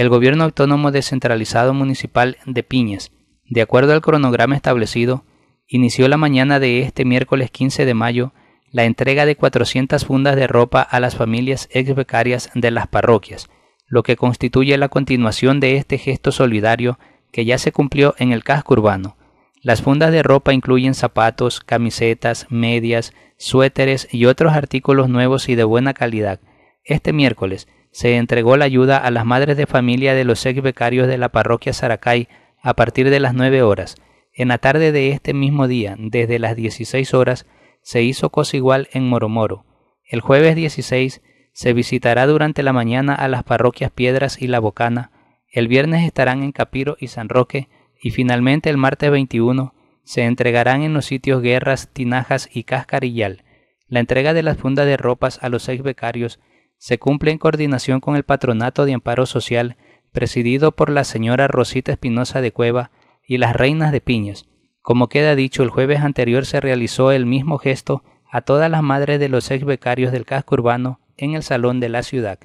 El Gobierno Autónomo Descentralizado Municipal de Piñas, de acuerdo al cronograma establecido, inició la mañana de este miércoles 15 de mayo la entrega de 400 fundas de ropa a las familias ex becarias de las parroquias, lo que constituye la continuación de este gesto solidario que ya se cumplió en el casco urbano. Las fundas de ropa incluyen zapatos, camisetas, medias, suéteres y otros artículos nuevos y de buena calidad. Este miércoles se entregó la ayuda a las madres de familia de los ex becarios de la parroquia Saracay a partir de las 9 horas. En la tarde de este mismo día, desde las 16 horas, se hizo cosa igual en Moromoro. El jueves 16 se visitará durante la mañana a las parroquias Piedras y La Bocana. El viernes estarán en Capiro y San Roque y finalmente el martes 21 se entregarán en los sitios Guerras, Tinajas y Cascarillal. La entrega de las fundas de ropas a los seis becarios se cumple en coordinación con el Patronato de Amparo Social, presidido por la señora Rosita Espinosa de Cueva y las Reinas de Piñas. Como queda dicho, el jueves anterior se realizó el mismo gesto a todas las madres de los ex becarios del casco urbano en el salón de la ciudad.